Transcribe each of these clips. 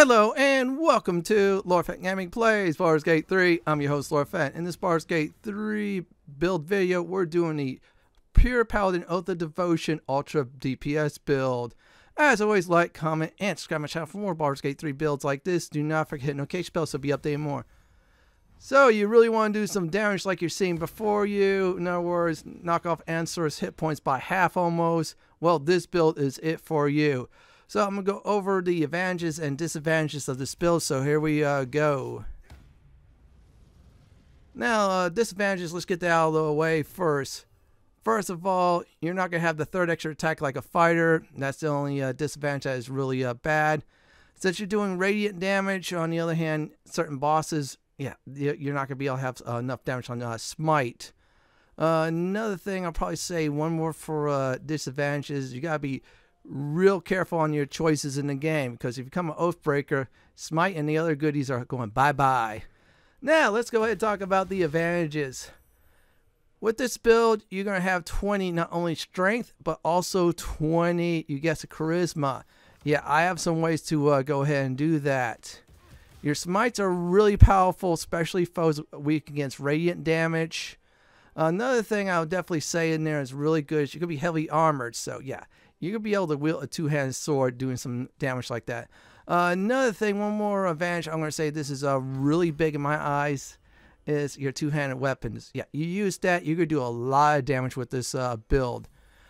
Hello and welcome to Lord Fenton Gaming Plays Baldur's Gate 3. I'm your host Lord Fenton. In this Baldur's Gate 3 build video, we're doing the Pure Paladin Oath of Devotion Ultra DPS build. As always, like, comment, and subscribe my channel for more Baldur's Gate 3 builds like this. Do not forget to hit notification bell so be updated more. So you really want to do some damage like you're seeing before you. In other words, knock off Ansur's hit points by half almost. Well, this build is it for you. So I'm going to go over the advantages and disadvantages of this build. So here we uh, go. Now, uh, disadvantages, let's get that out of the way first. First of all, you're not going to have the third extra attack like a fighter. That's the only uh, disadvantage that is really uh, bad. Since you're doing radiant damage, on the other hand, certain bosses, yeah, you're not going to be able to have uh, enough damage on uh, Smite. Uh, another thing I'll probably say, one more for disadvantages, you got to be real careful on your choices in the game because if you become an Oathbreaker, Smite and the other goodies are going bye-bye. Now, let's go ahead and talk about the advantages. With this build, you're going to have 20 not only strength, but also 20, you guess, a charisma. Yeah, I have some ways to uh, go ahead and do that. Your smites are really powerful, especially foes weak against radiant damage. Another thing I would definitely say in there is really good is you could be heavily armored. So yeah, you could be able to wield a two-handed sword doing some damage like that. Uh, another thing, one more advantage I'm to say this is uh, really big in my eyes is your two-handed weapons. Yeah, you use that, you could do a lot of damage with this uh, build.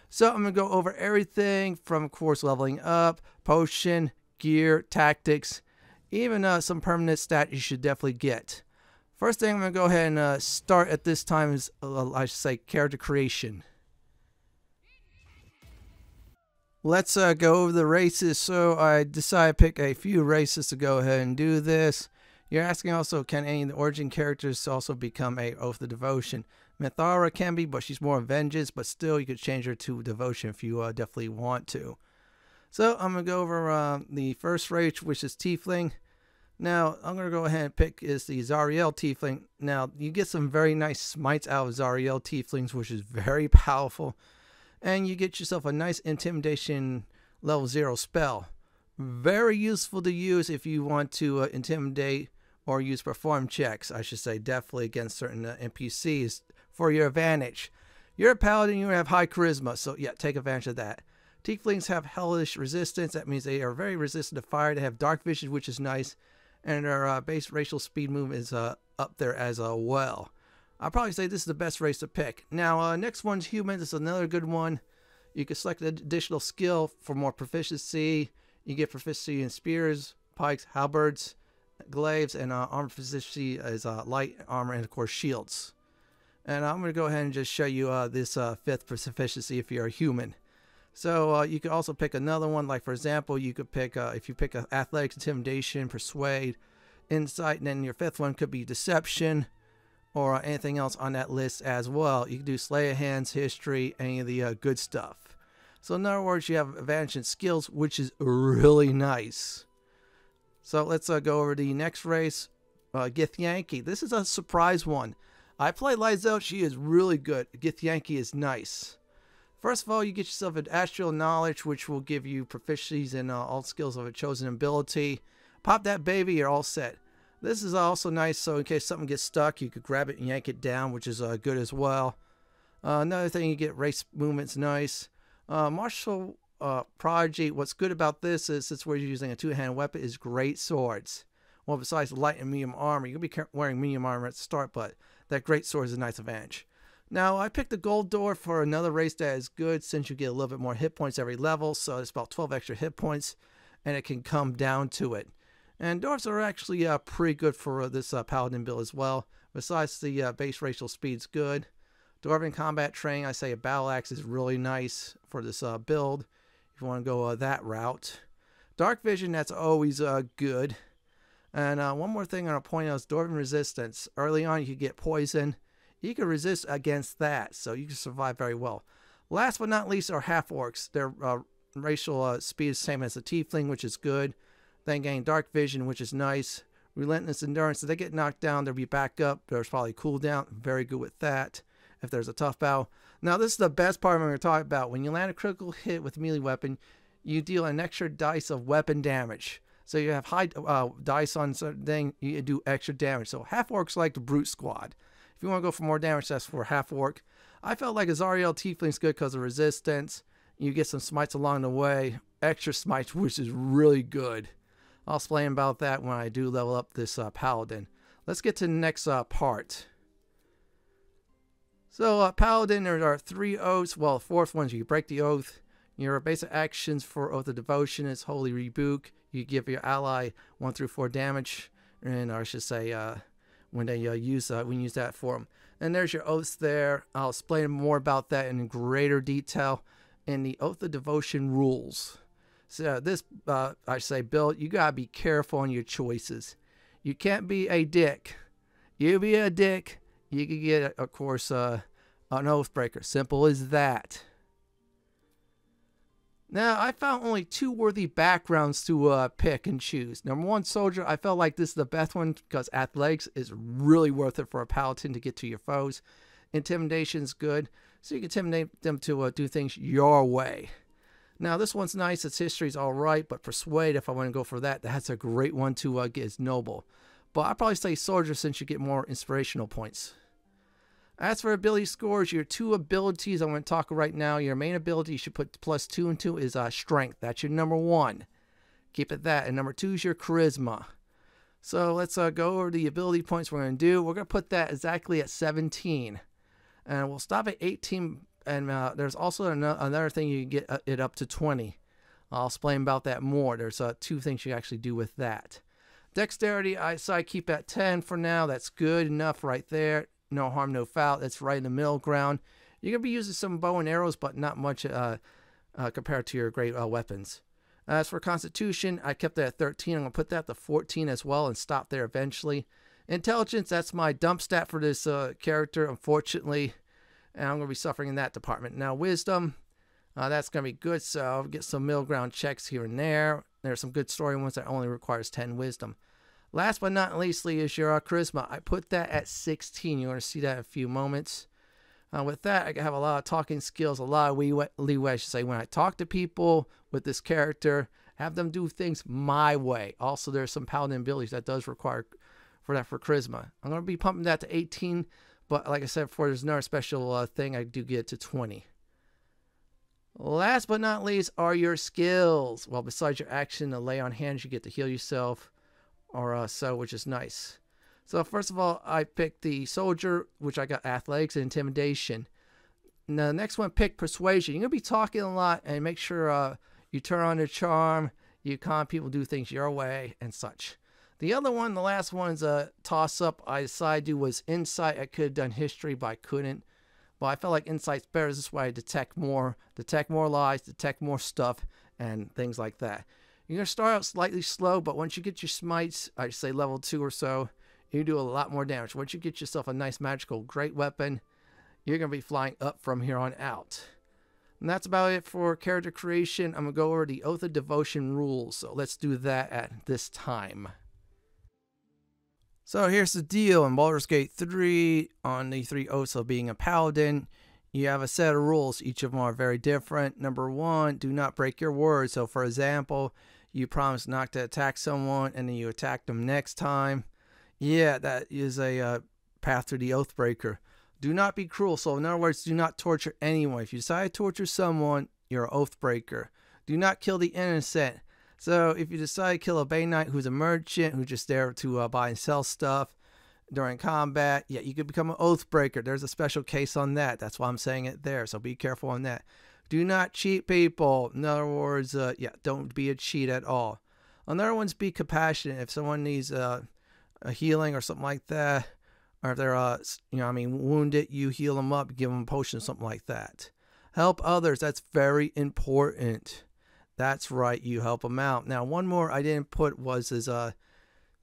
So I'm to go over everything from, of course, leveling up, potion, gear, tactics, even uh, some permanent stat you should definitely get. First thing I'm to go ahead and uh, start at this time is, uh, I should say, character creation. Let's uh, go over the races. So I decided to pick a few races to go ahead and do this. You're asking also, can any of the origin characters also become a Oath of Devotion? Minthara can be, but she's more vengeance, but still you could change her to Devotion if you uh, definitely want to. So I'm going to go over uh, the first race, which is Tiefling. Now, I'm going to go ahead and pick is the Zariel Tiefling. Now, you get some very nice smites out of Zariel Tieflings, which is very powerful. And you get yourself a nice Intimidation level 0 spell. Very useful to use if you want to uh, intimidate or use perform checks, I should say, definitely against certain uh, NPCs for your advantage. You're a paladin, you have high charisma, so yeah, take advantage of that. Tieflings have hellish resistance. That means they are very resistant to fire. They have dark vision, which is nice. And their uh, base racial speed move is uh, up there as uh, well. I'll probably say this is the best race to pick. Now, uh, next one's human. This is another good one. You can select an additional skill for more proficiency. You get proficiency in spears, pikes, halberds, glaives, and uh, armor proficiency is uh, light armor and, of course, shields. And I'm going to go ahead and just show you uh, this uh, fifth proficiency if you're a human. So uh, you could also pick another one, like for example, you could pick if you pick athletics, intimidation, persuade, insight, and then your fifth one could be deception or anything else on that list as well. You can do Sleight of Hands, history, any of the uh, good stuff. So in other words, you have advantage in skills, which is really nice. So let's uh, go over the next race, uh, Githyanki. This is a surprise one. I play Lae'zel. She is really good. Githyanki is nice. First of all, you get yourself an astral knowledge, which will give you proficiencies in uh, all skills of a chosen ability. Pop that baby, you're all set. This is also nice, so in case something gets stuck, you could grab it and yank it down, which is uh, good as well. Uh, another thing, you get race movement's nice. Uh, martial uh, prodigy, what's good about this is since we're using a two-hand weapon, is great swords. Well, besides light and medium armor, you'll be wearing medium armor at the start, but that great sword is a nice advantage. Now, I picked the gold dwarf for another race that is good since you get a little bit more hit points every level, so it's about 12 extra hit points, and it can come down to it. And dwarves are actually uh, pretty good for uh, this uh, paladin build as well. Besides the uh, base racial speed's good. Dwarven combat training, I say a battle axe is really nice for this uh, build, if you want to go uh, that route. Dark vision, that's always good. And one more thing I want to point out is Dwarven resistance. Early on, you could get poison you can resist against that, so you can survive very well. Last but not least are half orcs. Their racial speed is same as the tiefling, which is good. Then gain dark vision, which is nice. Relentless endurance. If they get knocked down, they'll be back up. There's probably cooldown. Very good with that. If there's a tough battle. Now this is the best part I'm going to talk about. When you land a critical hit with melee weapon, you deal an extra dice of weapon damage. So you have high uh, dice on certain thing, you do extra damage. So half orcs like the brute squad. If you want to go for more damage, that's for half orc. I felt like a Zariel Tiefling's good because of resistance. You get some smites along the way, extra smites, which is really good. I'll explain about that when I do level up this uh, paladin. Let's get to the next uh, part. So uh, paladin, there are three oaths. Well, fourth one is you break the oath. Your basic actions for Oath of Devotion is Holy Rebuke. You give your ally one through four damage, and I should say, uh, when they uh, use uh, when you use that for them. And there's your oaths there. I'll explain more about that in greater detail in the Oath of Devotion rules. So this, uh, I say, Bill, you gotta be careful on your choices. You can't be a dick. You be a dick, you can get, of course, uh, an oath breaker. Simple as that. Now, I found only two worthy backgrounds to uh, pick and choose. Number one, Soldier. I felt like this is the best one because athletics is really worth it for a paladin to get to your foes. Intimidation is good, so you can intimidate them to uh, do things your way. Now, this one's nice. Its history's all right, but Persuade, if I want to go for that, that's a great one to uh, get as noble. But I'd probably say Soldier since you get more inspirational points. As for ability scores, your two abilities I'm going to talk right now. Your main ability you should put plus two and two is uh, strength. That's your number one. Keep it that. And number two is your charisma. So let's uh, go over the ability points we're going to do. We're going to put that exactly at 17. And we'll stop at 18. And uh, there's also another thing you can get uh, it up to 20. I'll explain about that more. There's uh, two things you actually do with that. Dexterity, I so I keep at 10 for now. That's good enough right there no harm, no foul. That's right in the middle ground. You're going to be using some bow and arrows, but not much uh, uh, compared to your great uh, weapons. As for Constitution, I kept that at 13. I'm going to put that to 14 as well and stop there eventually. Intelligence, that's my dump stat for this uh, character, unfortunately. And I'm going to be suffering in that department. Now, Wisdom, uh, that's going to be good. So I'll get some middle ground checks here and there. There's some good story ones that only requires 10 Wisdom. Last but not leastly is your uh, charisma. I put that at 16. You're going to see that in a few moments. Uh, with that, I have a lot of talking skills, a lot of leeway, leeway, I should say, when I talk to people with this character, have them do things my way. Also, there's some paladin abilities that does require for that for charisma. I'm going to be pumping that to 18, but like I said before, there's another special uh, thing I do get to 20. Last but not least are your skills. Well, besides your action to lay on hands, you get to heal yourself or uh, so, which is nice. So first of all, I picked the soldier, which I got athletics and intimidation. Now, the next one, pick persuasion. You're gonna be talking a lot, and make sure uh, you turn on your charm. You con people do things your way and such. The other one, the last one, is a toss up. I decided to do was insight. I could have done history, but I couldn't. But I felt like insight's better. This way, I detect more, detect more lies, detect more stuff, and things like that. You're going to start out slightly slow, but once you get your smites, I'd say level 2 or so, you do a lot more damage. Once you get yourself a nice magical great weapon, you're going to be flying up from here on out. And that's about it for character creation. I'm going to go over the Oath of Devotion rules. So let's do that at this time. So here's the deal in Baldur's Gate 3 on the three oaths of being a paladin. You have a set of rules. Each of them are very different. Number one, do not break your word. So, for example, you promise not to attack someone and then you attack them next time. Yeah, that is a uh, path to the oath breaker. Do not be cruel. So, in other words, do not torture anyone. If you decide to torture someone, you're an oath breaker. Do not kill the innocent. So, if you decide to kill a Bay Knight who's a merchant who's just there to uh, buy and sell stuff during combat, yeah, you could become an oath breaker. There's a special case on that. That's why I'm saying it there. So, be careful on that. Do not cheat people. In other words, uh, yeah, don't be a cheat at all. Another one's be compassionate. If someone needs uh, a healing or something like that, or if they're, uh, you know, I mean, wounded, you heal them up, give them a potion, something like that. Help others. That's very important. That's right. You help them out. Now, one more I didn't put was is uh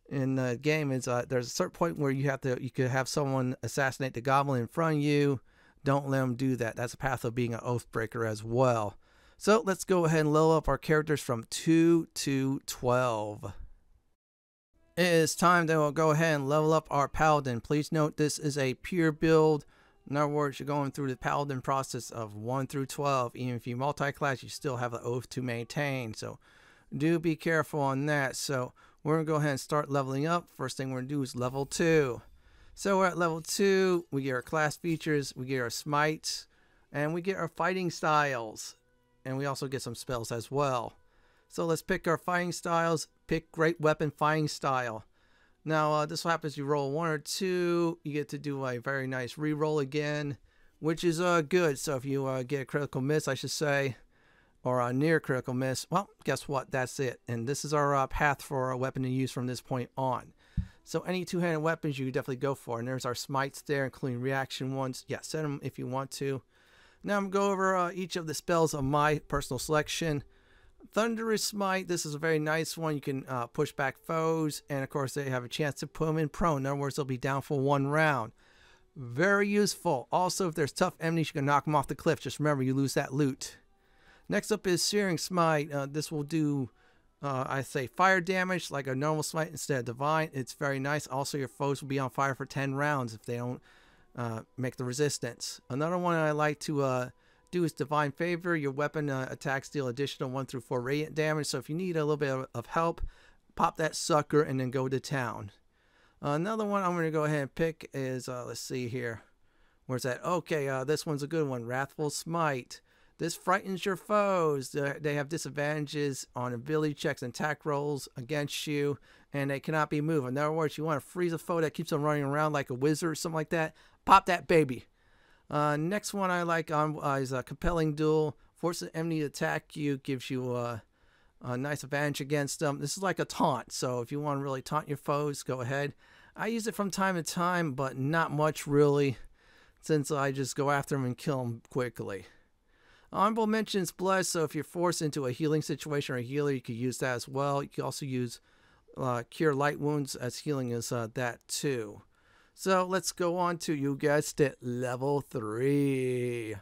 in the game is uh there's a certain point where you have to you could have someone assassinate the goblin in front of you don't let them do that. That's a path of being an oath breaker as well. So let's go ahead and level up our characters from 2 to 12. It is time that we'll go ahead and level up our paladin. Please note this is a pure build. In other words, you're going through the paladin process of 1 through 12. Even if you multi-class, you still have the oath to maintain. So do be careful on that. So we're going to go ahead and start leveling up. First thing we're going to do is level 2. So we're at level 2. We get our class features. We get our smites. And we get our fighting styles. And we also get some spells as well. So let's pick our fighting styles. Pick great weapon fighting style. Now uh, this happens you roll one or two. You get to do a very nice re-roll again. Which is uh, good. So if you uh, get a critical miss I should say or a near critical miss, well, guess what? That's it. And this is our uh, path for a weapon to use from this point on. So any two-handed weapons you definitely go for. And there's our smites there, including reaction ones. Yeah, set them if you want to. Now I'm going to go over uh, each of the spells of my personal selection. Thunderous Smite, this is a very nice one. You can uh, push back foes, and of course they have a chance to put them in prone. In other words, they'll be down for one round. Very useful. Also, if there's tough enemies, you can knock them off the cliff. Just remember, you lose that loot. Next up is Searing Smite. Uh, this will do, uh, I say, fire damage like a normal smite instead of divine. It's very nice. Also, your foes will be on fire for 10 rounds if they don't uh, make the resistance. Another one I like to uh, do is Divine Favor. Your weapon uh, attacks deal additional 1 through 4 radiant damage. So if you need a little bit of, of help, pop that sucker and then go to town. another one I'm going to go ahead and pick is, uh, let's see here. Where's that? Okay, this one's a good one. Wrathful Smite. This frightens your foes. They have disadvantages on ability checks and attack rolls against you, and they cannot be moved. In other words, you want to freeze a foe that keeps on running around like a wizard or something like that. Pop that baby. Uh, next one I like on uh, is a compelling duel. Force an enemy to attack you, gives you a, a nice advantage against them. This is like a taunt, so if you want to really taunt your foes, go ahead. I use it from time to time, but not much really, since I just go after them and kill them quickly. Honorable mentions bless, so if you're forced into a healing situation or a healer, you could use that as well. You can also use uh, cure light wounds as healing is uh, that too. So let's go on to, you guessed it, level 3.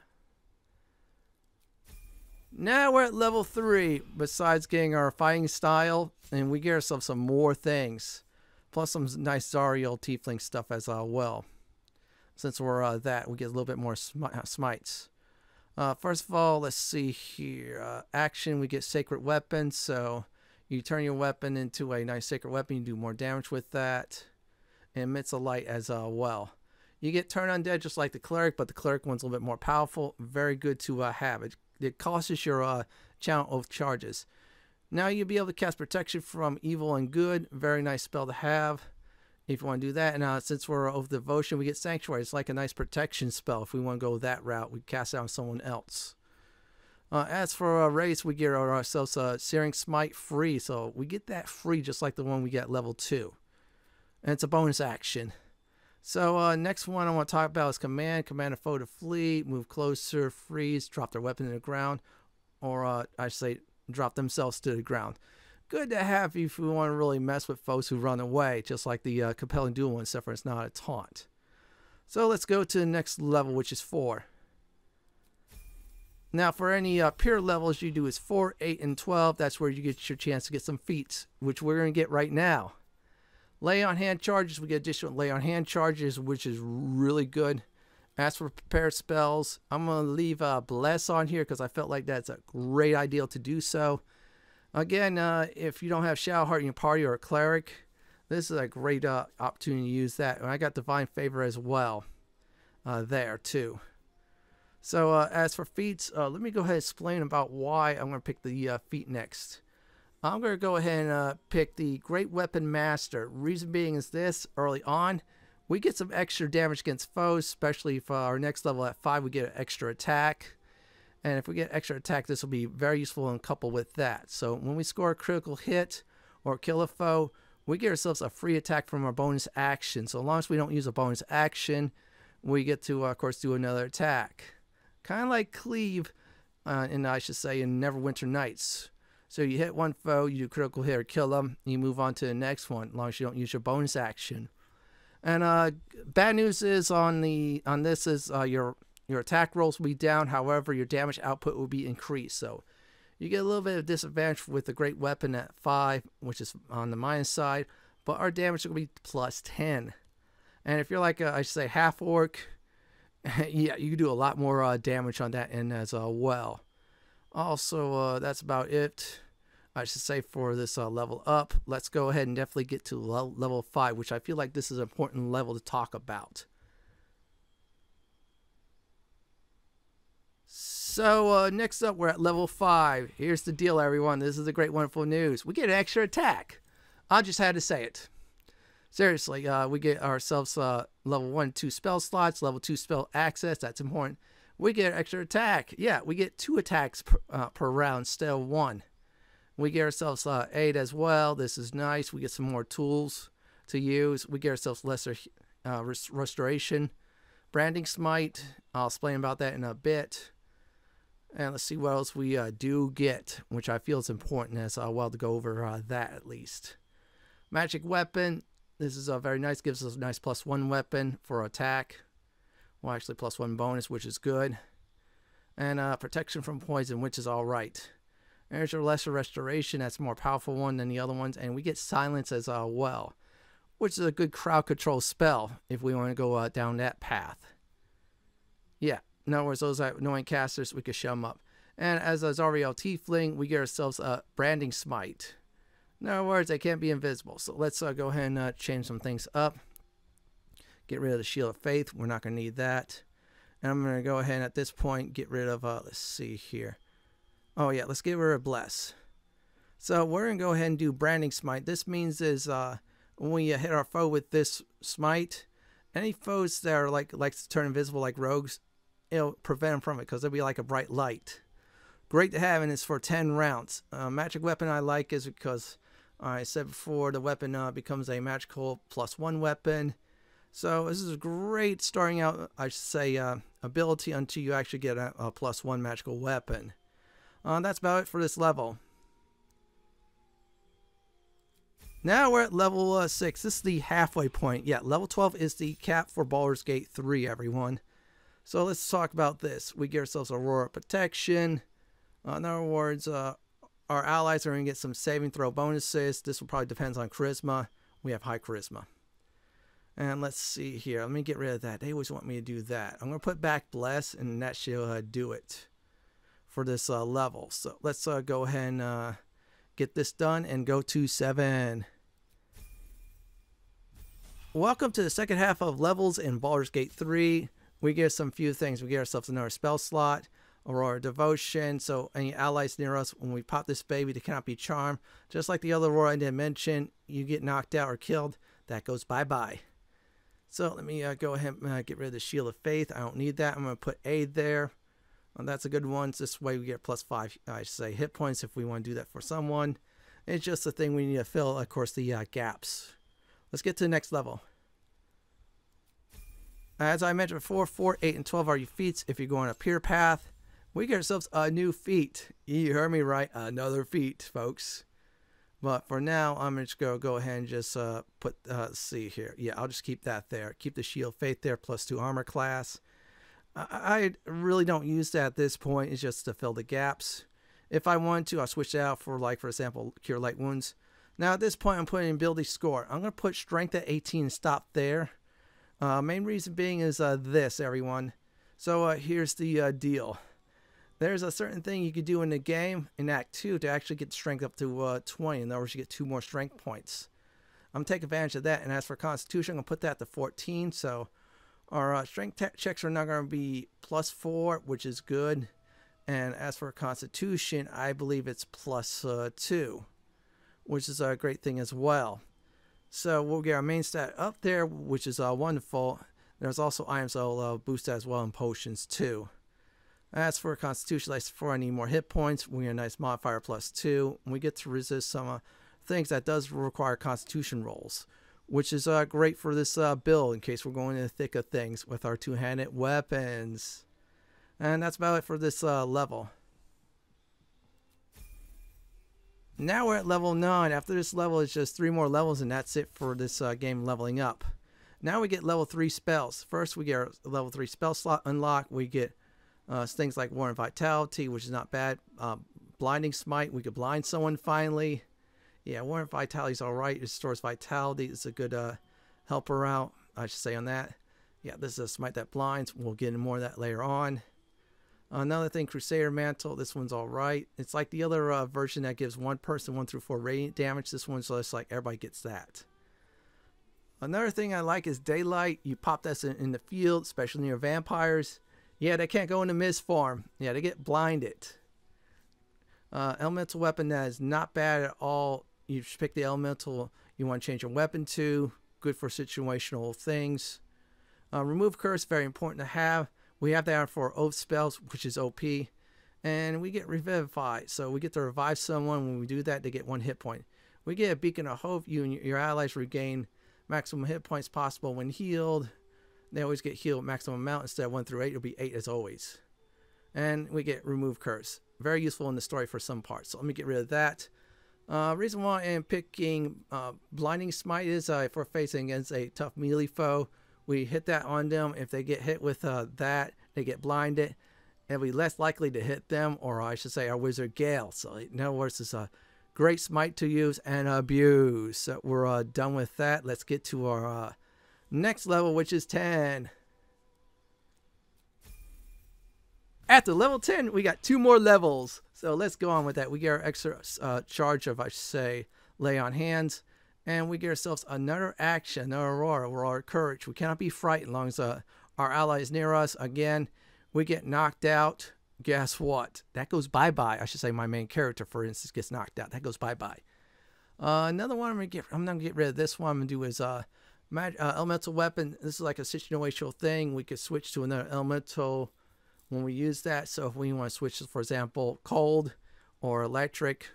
Now we're at level 3, besides getting our fighting style, and we get ourselves some more things. Plus some nice Zariel Tiefling stuff as uh, well. Since we're uh, that, we get a little bit more sm smites. Uh, first of all, let's see here. Uh, action, we get Sacred Weapon. So you turn your weapon into a nice Sacred Weapon. You do more damage with that. And emits a light as uh, well. You get Turn Undead just like the Cleric, but the Cleric one's a little bit more powerful. Very good to uh, have. It, it costs your uh, Channel Oath charges. Now you'll be able to cast Protection from Evil and Good. Very nice spell to have if you want to do that. And uh, since we're of devotion, we get sanctuary. It's like a nice protection spell. If we want to go that route, we cast it on someone else. Uh, as for our race, we get ourselves a Searing Smite free. So we get that free just like the one we get level 2. And it's a bonus action. So uh, next one I want to talk about is Command. Command a foe to flee, move closer, freeze, drop their weapon in the ground. Or uh, I say drop themselves to the ground good to have if you want to really mess with foes who run away, just like the uh, compelling duel one, except for it's not a taunt. So let's go to the next level, which is 4. Now, for any uh, pure levels, you do is 4, 8, and 12. That's where you get your chance to get some feats, which we're going to get right now. Lay on hand charges, we get additional lay on hand charges, which is really good. As for prepared spells, I'm going to leave uh, Bless on here because I felt like that's a great idea to do so. Again, uh, if you don't have Shadowheart in your party or a cleric, this is a great uh, opportunity to use that. And I got Divine Favor as well uh, there too. So uh, as for feats, uh, let me go ahead and explain about why I'm going to pick the uh, feat next. I'm going to go ahead and pick the Great Weapon Master. Reason being is this, early on, we get some extra damage against foes, especially for our next level at 5, we get an extra attack. And if we get extra attack, this will be very useful and coupled with that. So when we score a critical hit or kill a foe, we get ourselves a free attack from our bonus action. So as long as we don't use a bonus action, we get to, uh, of course, do another attack. Kind of like Cleave, uh, and I should say, in Neverwinter Nights. So you hit one foe, you do critical hit or kill them, you move on to the next one, as long as you don't use your bonus action. And uh, bad news is on the on this is uh, your your attack rolls will be down, however, your damage output will be increased. So you get a little bit of disadvantage with the great weapon at 5, which is on the minus side, but our damage will be plus 10. And if you're like, a, I should say, half orc, yeah, you can do a lot more uh, damage on that end as uh, well. Also, uh, that's about it. I should say for this uh, level up. Let's go ahead and definitely get to level 5, which I feel like this is an important level to talk about. So uh, next up, we're at level 5. Here's the deal, everyone. This is the great, wonderful news. We get an extra attack. I just had to say it. Seriously, uh, we get ourselves uh, level 1 2 spell slots, level 2 spell access. That's important. We get extra attack. Yeah, we get two attacks per, uh, per round of one. We get ourselves uh, 8 as well. This is nice. We get some more tools to use. We get ourselves lesser uh, restoration. Branding Smite. I'll explain about that in a bit. And let's see what else we uh, do get, which I feel is important as uh, well to go over uh, that at least. Magic Weapon. This is a very nice. Gives us a nice plus one weapon for attack. Well, actually plus one bonus, which is good. And uh, protection from poison, which is all right. There's your lesser restoration. That's a more powerful one than the other ones. And we get silence as uh, well, which is a good crowd control spell if we want to go uh, down that path. Yeah, in other words, those annoying casters, we could shove them up. And as a Zariel Tiefling, we get ourselves a Branding Smite. In other words, they can't be invisible. So let's uh, go ahead and uh, change some things up. Get rid of the Shield of Faith. We're not going to need that. And I'm going to go ahead and at this point get rid of, uh, let's see here. Oh yeah, let's give her a Bless. So we're to go ahead and do Branding Smite. This means is uh, when we hit our foe with this Smite, any foes that are like likes to turn invisible like rogues, it'll prevent them from it because they'll be like a bright light. Great to have, and it's for 10 rounds. Uh, magic weapon I like is because I said before the weapon uh, becomes a magical plus one weapon. So this is a great starting out, I should say, uh, ability until you actually get a, a plus one magical weapon. Uh, that's about it for this level. Now we're at level uh, 6. This is the halfway point. Yeah, level 12 is the cap for Baldur's Gate 3, everyone. So let's talk about this. We get ourselves Aura of Protection. Uh, in other words, uh, our allies are going to get some saving throw bonuses. This will probably depends on charisma. We have high charisma. And let's see here. Let me get rid of that. They always want me to do that. I'm going to put back Bless, and that should uh, do it for this uh, level. So let's uh, go ahead and uh, get this done and go to 7. Welcome to the second half of levels in Baldur's Gate 3 we get some few things. We get ourselves another spell slot, Aura of Devotion. So any allies near us, when we pop this baby, they cannot be charmed. Just like the other Aurora I didn't mention, you get knocked out or killed, that goes bye-bye. So let me uh, go ahead and uh, get rid of the Shield of Faith. I don't need that. I'm going to put Aid there. Well, that's a good one. This way we get plus five, I say, hit points if we want to do that for someone. It's just a thing we need to fill, of course, the uh, gaps. Let's get to the next level. As I mentioned before, 4, 8, and 12 are your feats if you're going a pure path. We get ourselves a new feat. You heard me right, another feat, folks. But for now, I'm just going to go ahead and just uh, put, uh, see here. Yeah, I'll just keep that there. Keep the Shield Faith there, plus 2 armor class. I, really don't use that at this point. It's just to fill the gaps. If I want to, I'll switch it out for, like, for example, Cure Light Wounds. Now, at this point, I'm putting ability score. I'm going to put Strength at 18 and stop there. Uh, main reason being is uh, this, everyone. So uh, here's the uh, deal. There's a certain thing you could do in the game in Act 2 to actually get strength up to uh, 20. In other words, you get two more strength points. I'm take advantage of that. And as for Constitution, I'm going to put that to 14. So our uh, strength checks are now going to be plus 4, which is good. And as for Constitution, I believe it's plus, 2, which is a great thing as well. So we'll get our main stat up there, which is uh, wonderful. There's also items that will uh, boost as well in potions too. As for Constitution, like for I need more hit points, we get a nice modifier plus two. And We get to resist some uh, things that does require Constitution rolls, which is uh, great for this uh, build in case we're going in the thick of things with our two-handed weapons. And that's about it for this uh, level. Now we're at level 9. After this level, it's just three more levels, and that's it for this uh, game leveling up. Now we get level 3 spells. First, we get our level 3 spell slot unlocked. We get uh, things like Aura of Vitality, which is not bad. Uh, blinding Smite, we could blind someone finally. Yeah, Aura of Vitality's alright. It restores Vitality. It's a good uh, helper out, I should say, on that. Yeah, this is a Smite that blinds. We'll get into more of that later on. Another thing, Crusader Mantle. This one's all right. It's like the other uh, version that gives one person one through four radiant damage. This one's just like everybody gets that. Another thing I like is Daylight. You pop this in, in the field, especially near vampires. Yeah, they can't go into mist form. Yeah, they get blinded. Uh, elemental weapon that is not bad at all. You just pick the elemental you want to change your weapon to. Good for situational things. Uh, remove curse, very important to have. We have that for oath spells, which is OP. And we get revivify. So we get to revive someone. When we do that, they get one hit point. We get a beacon of hope. You and your allies regain maximum hit points possible when healed. They always get healed maximum amount instead of 1 through 8. It'll be 8 as always. And we get remove curse. Very useful in the story for some parts. So let me get rid of that. Uh, reason why I'm picking uh, Blinding Smite is uh, if we're facing against a tough melee foe, we hit that on them. If they get hit with uh, that, they get blinded. It'll be less likely to hit them, or I should say, our Wizard Gale. So, in other words, it's a great smite to use and abuse. So, we're uh, done with that. Let's get to our uh, next level, which is 10. After level 10, we got two more levels. So let's go on with that. We get our extra uh, charge of, I should say, lay on hands and we get ourselves another action, another aurora, or our courage. We cannot be frightened long as uh, our ally is near us. Again, we get knocked out. Guess what? That goes bye bye. I should say my main character, for instance, gets knocked out. That goes bye bye. Uh, another one I'm gonna get. I'm gonna get rid of this one. I'm gonna do is uh, mag- uh, elemental weapon. This is like a situational thing. We could switch to another elemental when we use that. So if we want to switch, for example, cold or electric,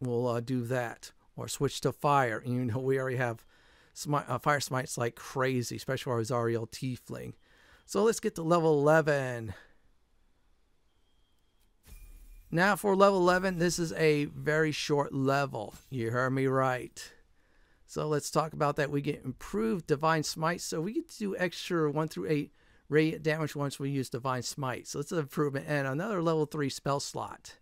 we'll uh, do that or switch to fire. You know, we already have smite, uh, fire smites like crazy, especially our Zariel Tiefling. So let's get to level 11. Now for level 11, this is a very short level. You heard me right. So let's talk about that. We get improved Divine Smite. So we get to do extra 1 through 8 radiant damage once we use Divine Smite. So it's an improvement. And another level 3 spell slot.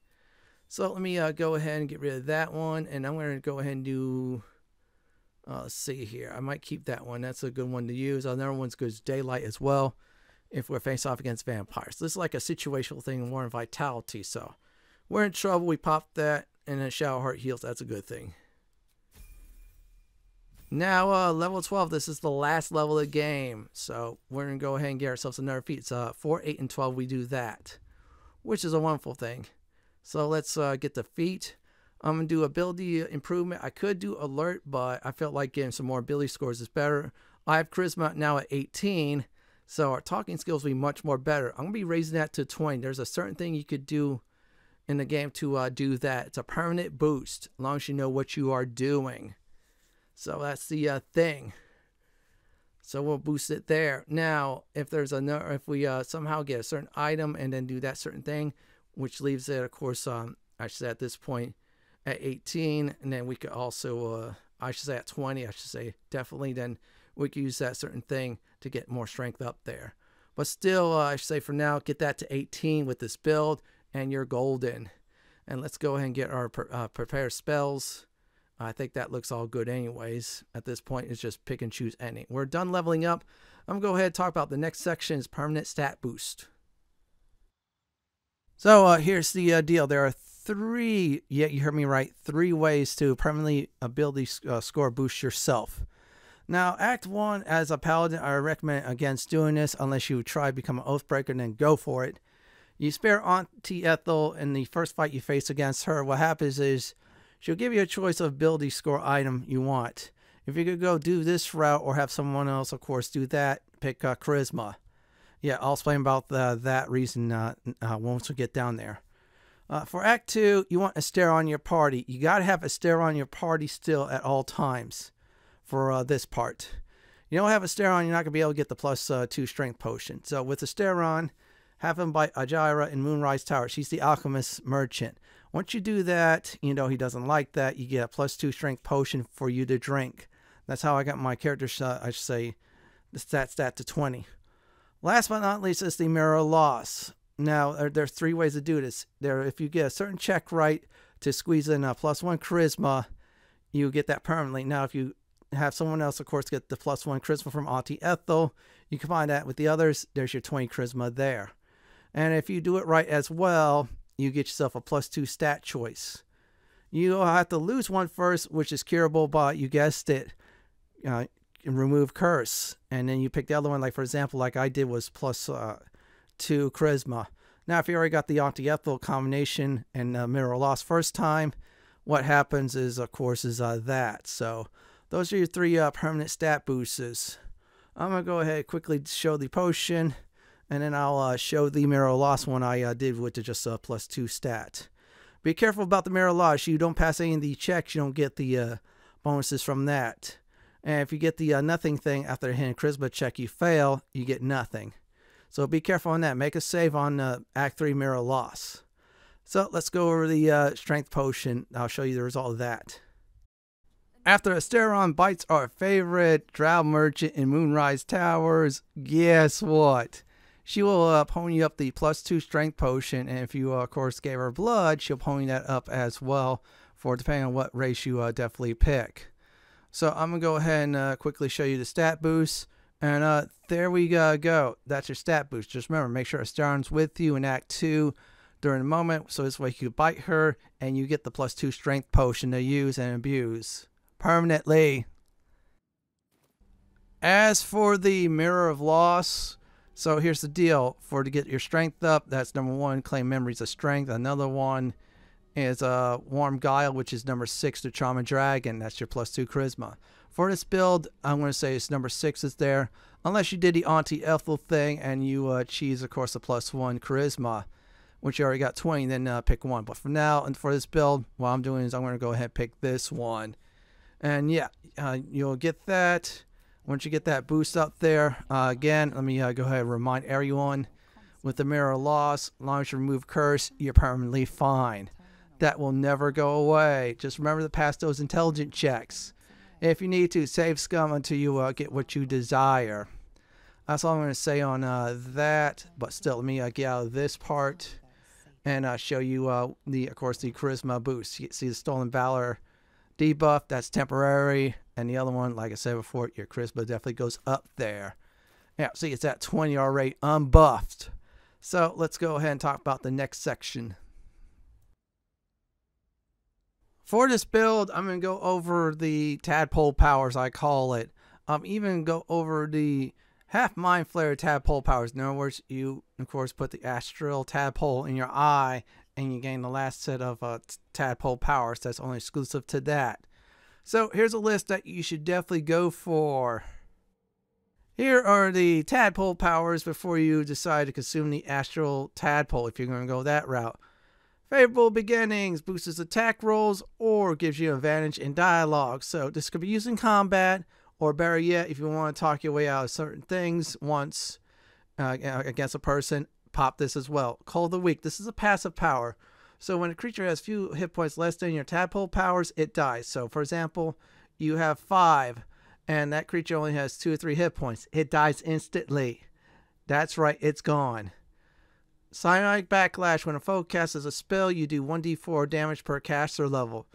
So let me uh, go ahead and get rid of that one. And I'm going to go ahead and do, uh, let's see here. I might keep that one. That's a good one to use. Another one's good as Daylight as well if we're face off against vampires. This is like a situational thing, more in Vitality. So we're in trouble. We pop that and then Shadowheart heals. That's a good thing. Now, uh, level 12, this is the last level of the game. So we're going to go ahead and get ourselves another feat. So uh, 4, 8, and 12, we do that, which is a wonderful thing. So let's uh, get the feat. I'm going to do ability improvement. I could do alert, but I felt like getting some more ability scores is better. I have charisma now at 18, so our talking skills will be much more better. I'm going to be raising that to 20. There's a certain thing you could do in the game to uh, do that. It's a permanent boost, as long as you know what you are doing. So that's the uh, thing. So we'll boost it there. Now, if there's a if we uh, somehow get a certain item and then do that certain thing, which leaves it, of course, um, I should say at this point at 18, and then we could also, uh, I should say at 20, I should say definitely, then we could use that certain thing to get more strength up there. But still, uh, I should say for now, get that to 18 with this build, and you're golden. And let's go ahead and get our uh, prepare spells. I think that looks all good anyways. At this point, it's just pick and choose any. We're done leveling up. I'm going to go ahead and talk about the next section is permanent stat boost. So uh, here's the uh, deal. There are three, yeah, you heard me right, three ways to permanently ability uh, score boost yourself. Now, Act 1, as a paladin, I recommend against doing this unless you try to become an Oathbreaker and then go for it. You spare Auntie Ethel in the first fight you face against her. What happens is she'll give you a choice of ability score item you want. If you could go do this route or have someone else, of course, do that, pick uh, Charisma yeah, I'll explain about the, that reason uh, uh, once we get down there. Uh, for Act 2, you want Astarion on your party. You got to have Astarion on your party still at all times for uh, this part. You don't have Astarion on, you're not going to be able to get the plus, uh, 2 strength potion. So with Astarion on, have him by Ajira in Moonrise Tower. She's the alchemist merchant. Once you do that, you know he doesn't like that. You get a plus 2 strength potion for you to drink. That's how I got my character, shot. I should say, the stat stat to 20. Last but not least is the mirror loss. Now, there, there's three ways to do this. There, if you get a certain check right to squeeze in a plus one charisma, you get that permanently. Now, if you have someone else, of course, get the plus one charisma from Auntie Ethel, you combine that with the others, there's your 20 charisma there. And if you do it right as well, you get yourself a plus two stat choice. You have to lose one first, which is curable, but you guessed it, uh, remove curse. And then you pick the other one, like for example, like I did was plus, uh, two charisma. Now, if you already got the Ethel combination and uh, Mirror Loss first time, what happens is, of course, is uh, that. So those are your three uh, permanent stat boosts. I'm going to go ahead quickly show the potion, and then I'll uh, show the Mirror Loss one I uh, did with the just a plus two stat. Be careful about the Mirror Loss. You don't pass any of the checks, you don't get the uh, bonuses from that. And if you get the uh, nothing thing after a hidden charisma check, you fail, you get nothing. So be careful on that. Make a save on uh, Act 3 Mirror Loss. So let's go over the uh, Strength Potion. I'll show you the result of that. After Astarion bites our favorite Drow Merchant in Moonrise Towers, guess what? She will uh, pony up the plus two Strength Potion, and if you, uh, of course, gave her blood, she'll pony that up as well for depending on what race you uh, definitely pick. So I'm going to go ahead and uh, quickly show you the stat boost. And uh, there we go. That's your stat boost. Just remember, make sure Astarion's with you in Act 2 during the moment. So this way you bite her and you get the plus 2 strength potion to use and abuse permanently. As for the Mirror of Loss, so here's the deal. For to get your strength up, that's number one, claim memories of strength. Another one is uh, Warm Guile, which is number six to Charm a Dragon. That's your plus two charisma. For this build, I'm going to say it's number six is there. Unless you did the Auntie Ethel thing and you uh, cheese, of course, a plus one charisma, which you already got 20, then uh, pick one. But for now, and for this build, what I'm doing is I'm going to go ahead and pick this one. And yeah, uh, you'll get that. Once you get that boost up there, uh, again, let me uh, go ahead and remind everyone with the Mirror Loss, as long as you remove Curse, you're permanently fine. That will never go away. Just remember to pass those intelligent checks if you need to, save scum until you uh, get what you desire. That's all I'm going to say on uh, that. But still, let me uh, get out of this part and uh, show you the, of course, the charisma boost. You see the stolen valor debuff. That's temporary, and the other one, like I said before, your charisma definitely goes up there. Yeah, see, it's at 20 already unbuffed. So let's go ahead and talk about the next section. For this build, I'm going to go over the tadpole powers, I call it. Um, even go over the half mind flayer tadpole powers. In other words, you, of course, put the astral tadpole in your eye and you gain the last set of uh, tadpole powers. That's only exclusive to that. So here's a list that you should definitely go for. Here are the tadpole powers before you decide to consume the astral tadpole if you're going to go that route. Favorable beginnings boosts attack rolls or gives you advantage in dialogue. So this could be used in combat, or better yet, if you want to talk your way out of certain things once uh, against a person, pop this as well. Call the weak. This is a passive power. So when a creature has few hit points less than your tadpole powers, it dies. So for example, you have five, and that creature only has two or three hit points. It dies instantly. That's right, it's gone. Psionic Backlash. When a foe casts a spell, you do 1d4 damage per caster level.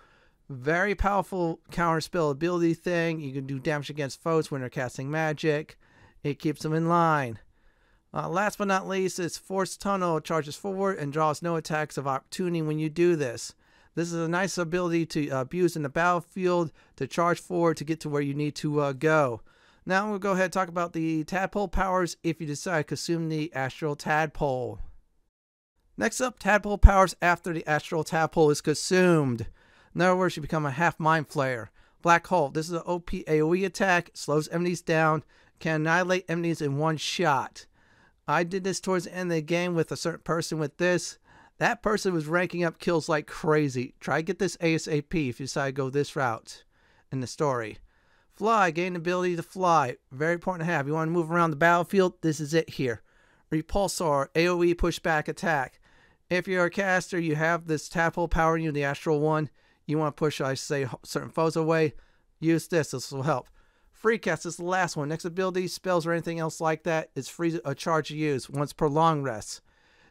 Very powerful counter spell ability thing. You can do damage against foes when they're casting magic. It keeps them in line. Uh, last but not least, it's Force Tunnel. Charges forward and draws no attacks of opportunity when you do this. This is a nice ability to abuse in the battlefield to charge forward to get to where you need to uh, go. Now we'll go ahead and talk about the tadpole powers if you decide to consume the astral tadpole. Next up, tadpole powers after the astral tadpole is consumed. In other words, you become a half mind flayer. Black hole. This is an OP AoE attack, slows enemies down, can annihilate enemies in one shot. I did this towards the end of the game with a certain person with this. That person was ranking up kills like crazy. Try to get this ASAP if you decide to go this route in the story. Fly, gain the ability to fly. Very important to have. You want to move around the battlefield? This is it here. Repulsor, AoE pushback attack. If you're a caster, you have this tadpole power you, the astral one. You want to push, I say, certain foes away. Use this. This will help. Free cast is the last one. Next ability, spells, or anything else like that is free a charge to use once per long rest.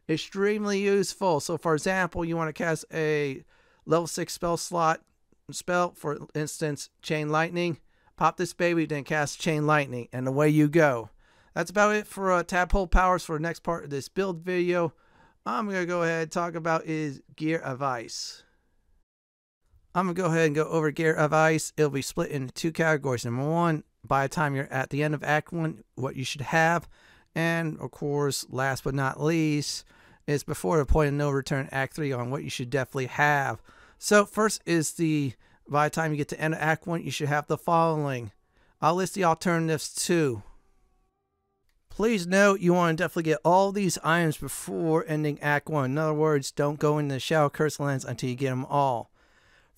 Extremely useful. So, for example, you want to cast a level six spell slot spell, for instance, Chain Lightning. Pop this baby, then cast Chain Lightning, and away you go. That's about it for uh, tadpole powers for the next part of this build video. I'm going to go ahead and talk about is Gear of Ice. I'm going to go ahead and go over Gear of Ice. It'll be split into two categories. Number one, by the time you're at the end of Act 1, what you should have. And, of course, last but not least, is before the point of no return Act 3 on what you should definitely have. So first is the, by the time you get to end of Act 1, you should have the following. I'll list the alternatives too. Please note you want to definitely get all these items before ending Act 1. In other words, don't go into the Shadow Curse lands until you get them all.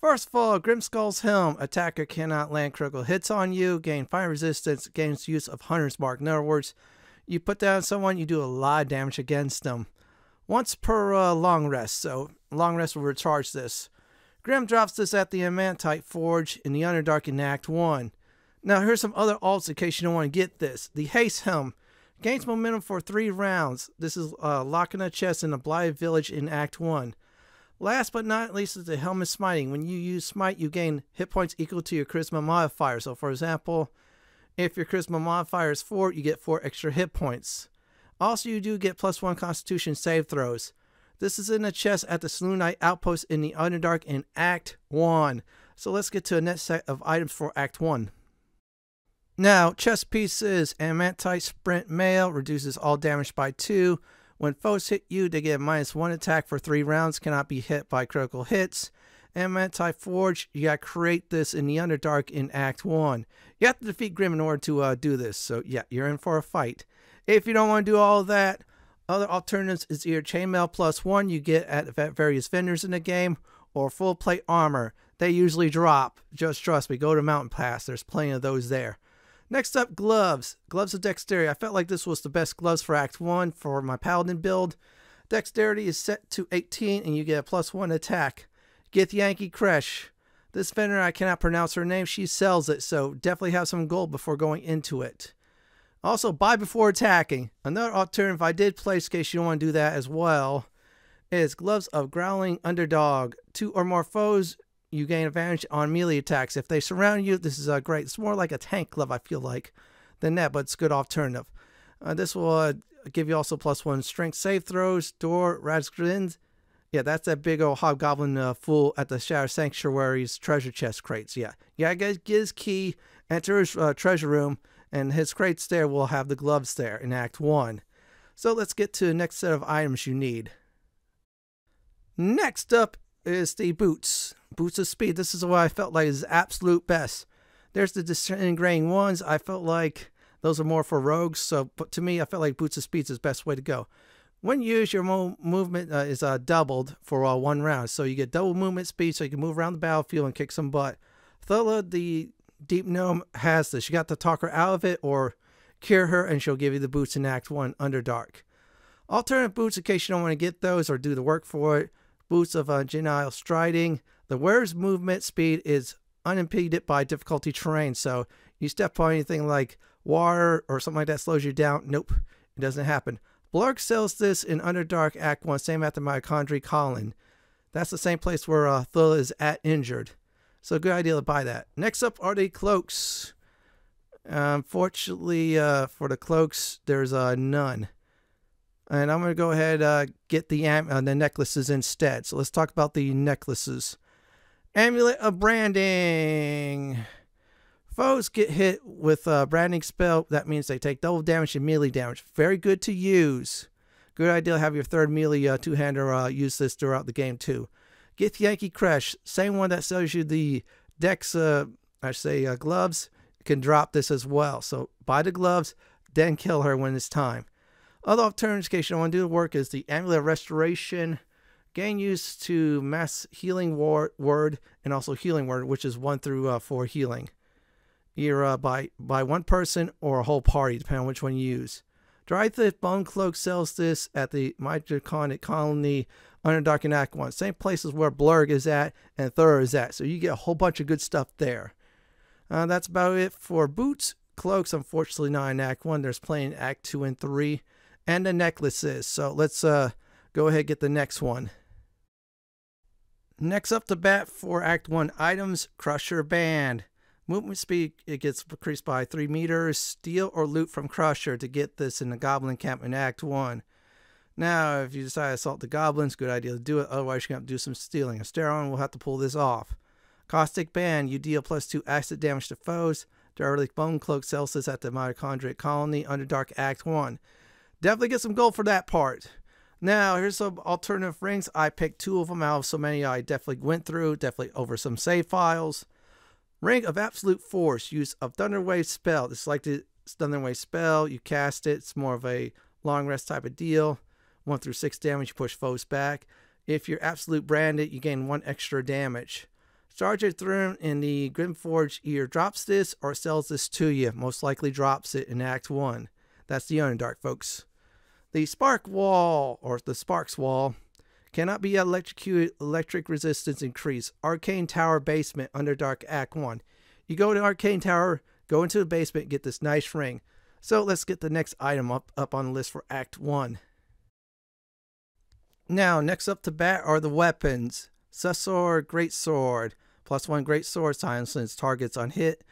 First of all, Grymskull's Helm. Attacker cannot land critical hits on you, gain fire resistance, gains use of Hunter's Mark. In other words, you put down someone, you do a lot of damage against them. Once per uh, long rest, so long rest will recharge this. Grym drops this at the Adamantine Forge in the Underdark in Act 1. Now here's some other alts in case you don't want to get this. The Haste Helm. Gains momentum for three rounds. This is uh, locking a chest in the Blighted Village in Act 1. Last but not least is the Helm of Smiting. When you use Smite, you gain hit points equal to your Charisma modifier. So, for example, if your Charisma modifier is 4, you get 4 extra hit points. Also, you do get plus 1 Constitution save throws. This is in the chest at the Selûnite Outpost in the Underdark in Act 1. So let's get to a next set of items for Act 1. Now, chest pieces, Adamantine Splint Mail reduces all damage by 2. When foes hit you, they get minus 1 attack for 3 rounds, cannot be hit by critical hits. Adamantine Forge, you gotta create this in the Underdark in Act 1. You have to defeat Grym in order to uh, do this, so yeah, you're in for a fight. If you don't want to do all that, other alternatives is either Chainmail plus 1 you get at various vendors in the game, or full plate armor. They usually drop. Just trust me, go to Mountain Pass, there's plenty of those there. Next up, gloves. Gloves of Dexterity. I felt like this was the best gloves for Act 1 for my Paladin build. Dexterity is set to 18 and you get a plus 1 attack. Get Yankee Kresh. This vendor, I cannot pronounce her name. She sells it, so definitely have some gold before going into it. Also, buy before attacking. Another alternative If I did place, in case you don't want to do that as well, is Gloves of Growling Underdog. Two or more foes you gain advantage on melee attacks. If they surround you, this is uh, great. It's more like a tank glove, I feel like, than that, but it's a good alternative. Uh, this will uh, give you also plus one strength save throws, door, Razgrind. Yeah, that's that big old hobgoblin uh, fool at the Shadow Sanctuary's treasure chest crates. Yeah, yeah, get his key, enter his uh, treasure room, and his crates there will have the gloves there in Act 1. So let's get to the next set of items you need. Next up is the boots. Boots of Speed. This is what I felt like is absolute best. There's the disintegrating ones. I felt like those are more for rogues. So, but to me, I felt like Boots of Speed is the best way to go. When used, your mo movement uh, is uh, doubled for uh, one round. So you get double movement speed, so you can move around the battlefield and kick some butt. Thula, the Deep Gnome, has this. You got to talk her out of it or cure her, and she'll give you the boots in Act 1 Underdark. Alternate boots, in case you don't want to get those or do the work for it, boots of uh, Genial Striding. The wearer's movement speed is unimpeded by difficulty terrain, so you step on anything like water or something like that slows you down. Nope, it doesn't happen. Blurg sells this in Underdark Act 1, same the Mitochondria Colony. That's the same place where uh, Thula is at injured. So good idea to buy that. Next up are the cloaks. Unfortunately, uh, for the cloaks, there's uh, none. And I'm going to go ahead uh, get the uh, the necklaces instead. So let's talk about the necklaces. Amulet of Branding. Foes get hit with a branding spell. That means they take double damage and melee damage. Very good to use. Good idea to have your third melee uh, two-hander uh, use this throughout the game too. Get Yankee Kresh. Same one that sells you the Dex, uh, I say, uh, gloves. Can drop this as well. So buy the gloves, then kill her when it's time. Other alternatives, don't want to do the work, is the Amulet Restoration. Gain use to Mass Healing war- Word and also Healing Word, which is 1 through uh, 4 healing. Either uh, by, by one person or a whole party, depending on which one you use. Derryth Bone Cloak sells this at the Mitochondrial Colony Underdark and Act 1. Same places where Blurg is at and Thur is at. So you get a whole bunch of good stuff there. Uh, that's about it for boots. Cloaks, unfortunately, not in Act 1. There's plenty in Act 2 and 3 and the necklaces. So let's uh, go ahead and get the next one. Next up to bat for Act 1 items, Crusher Band. Movement speed it gets increased by three meters. Steal or loot from Crusher to get this in the Goblin Camp in Act One. Now, if you decide to assault the goblins, good idea to do it. Otherwise, you're gonna have to do some stealing. Astarion will have to pull this off. Caustic Band, you deal plus two acid damage to foes. Derryth Bone Cloak sells this at the Mitochondrial Colony under Dark Act 1. Definitely get some gold for that part. Now, here's some alternative rings. I picked two of them out of so many I definitely went through, definitely over some save files. Ring of Absolute Force, use of Thunderwave spell. Is like the Thunderwave spell. You cast it. It's more of a long rest type of deal. 1 through 6 damage, you push foes back. If you're absolute branded, you gain 1 extra damage. Sergeant Throne in the Grymforge either drops this or sells this to you. Most likely drops it in Act 1. That's the Underdark, folks. The Spark Wall, or the Sparks Wall, cannot be electrocuted. Electric resistance increase. Arcane Tower Basement, Underdark Act 1. You go to Arcane Tower, go into the basement, get this nice ring. So let's get the next item up, up on the list for Act 1. Now, next up to bat are the weapons. Sussur Great Sword, plus one Great Sword silences targets on hit.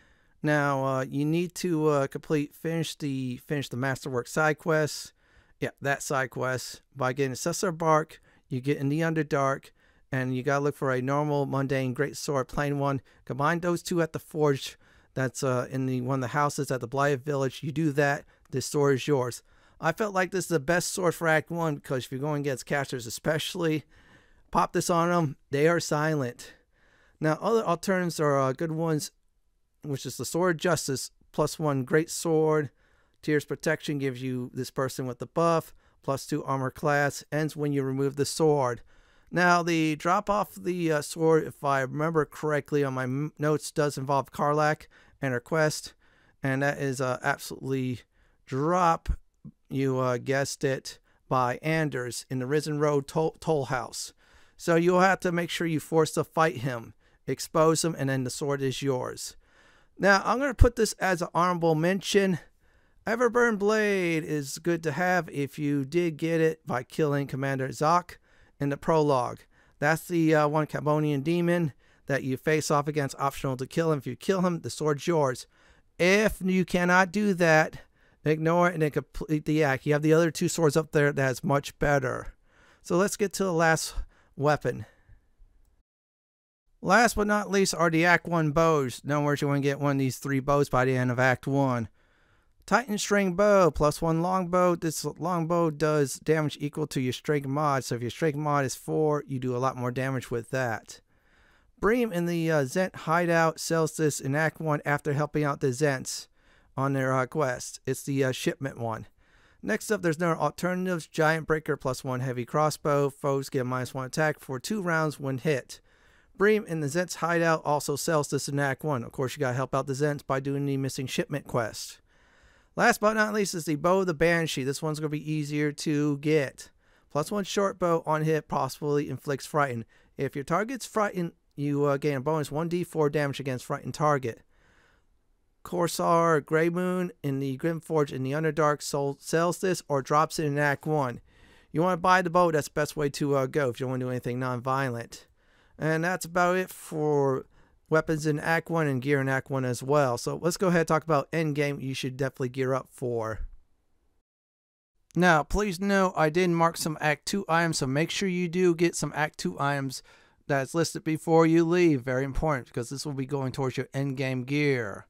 Now, uh, you need to uh, complete finish the finish the Masterwork side quest. Yeah, that side quest by getting Sussur Bark. You get in the Underdark, and you gotta look for a normal mundane Great Sword, plain one. Combine those two at the forge. That's uh, in the one of the houses at the Blighted Village. You do that, this sword is yours. I felt like this is the best sword for Act 1 because if you're going against casters especially, pop this on them. They are silent. Now, other alternatives are uh, good ones, which is the Sword Justice, plus one Great Sword. Tyr's Protection gives you this person with the buff, plus two armor class, ends when you remove the sword. Now, the drop off the uh, sword, if I remember correctly on my notes, does involve Karlach and her quest, and that is uh, absolutely drop you uh, guessed it, by Anders in the Risen Road toll, toll House. So you'll have to make sure you force to fight him, expose him, and then the sword is yours. Now, I'm going to put this as an honorable mention. Everburn Blade is good to have if you did get it by killing Commander Zhalk in the prologue. That's the uh, one Cambion demon that you face off against, optional to kill him. If you kill him, the sword's yours. If you cannot do that, Ignore it and then complete the act. You have the other two swords up there that's much better. So let's get to the last weapon. Last but not least are the Act 1 bows. Don't worry, you want to get one of these three bows by the end of Act 1. Titan String Bow, plus one longbow. This longbow does damage equal to your strength mod. So if your strength mod is 4, you do a lot more damage with that. Brem in the uh, Zhent hideout sells this in Act 1 after helping out the Zhents on their uh, quest. It's the uh, shipment one. Next up, there's no alternatives. Giant Breaker plus one heavy crossbow. Foes get minus one attack for two rounds when hit. Brem in the Zhents hideout also sells this in Act 1. Of course, you gotta help out the Zhents by doing the missing shipment quest. Last but not least is the Bow of the Banshee. This one's gonna be easier to get. Plus one short bow on hit possibly inflicts frighten. If your target's frightened, you uh, gain a bonus 1d4 damage against frightened target. Corsair Greymon in the Grymforge in the Underdark sold, sells this or drops it in Act 1. You want to buy the bow, that's the best way to uh, go if you want to do anything non-violent. And that's about it for weapons in Act 1 and gear in Act 1 as well. So let's go ahead and talk about endgame you should definitely gear up for. Now, please note I did mark some Act 2 items, so make sure you do get some Act 2 items that's listed before you leave. Very important because this will be going towards your endgame gear.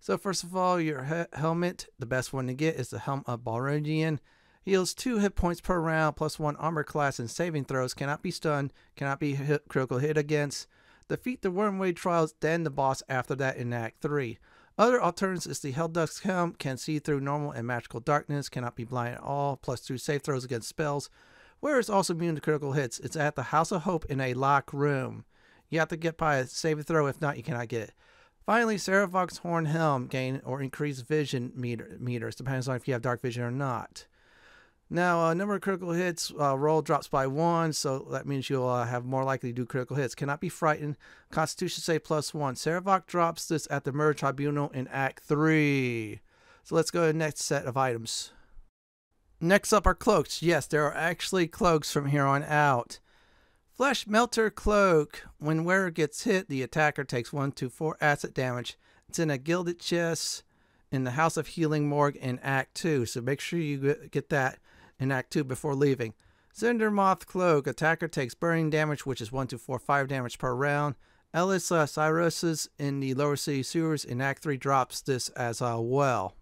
So first of all, your he helmet, the best one to get is the Helm of Balduran. Heals 2 hit points per round, plus 1 armor class and saving throws, cannot be stunned, cannot be hit, critical hit against. Defeat the Wyrmway Trials, then the boss after that in Act 3. Other alternatives is the Hell Helldusk Helm, can see through normal and magical darkness, cannot be blind at all, plus 2 save throws against spells, where it's also immune to critical hits. It's at the House of Hope in a locked room. You have to get by a save throw, if not, you cannot get it. Finally, Sarevok's Horn Helm gain or increase vision meter, meters, depends on if you have dark vision or not. Now, a number of critical hits uh, roll drops by one, so that means you'll uh, have more likely to do critical hits. Cannot be frightened. Constitution save plus one. Sarevok drops this at the Murder Tribunal in Act 3. So let's go to the next set of items. Next up are cloaks. Yes, there are actually cloaks from here on out. Flesh Melter Cloak. When wearer gets hit, the attacker takes 1 to 4 acid damage. It's in a gilded chest in the House of Healing Morgue in Act 2, so make sure you get that in Act 2 before leaving. Cinder Moth Cloak. Attacker takes burning damage, which is 1 to 4 5 damage per round. Ellis uh, Cyrus's in the Lower City Sewers in Act 3 drops this as uh, well.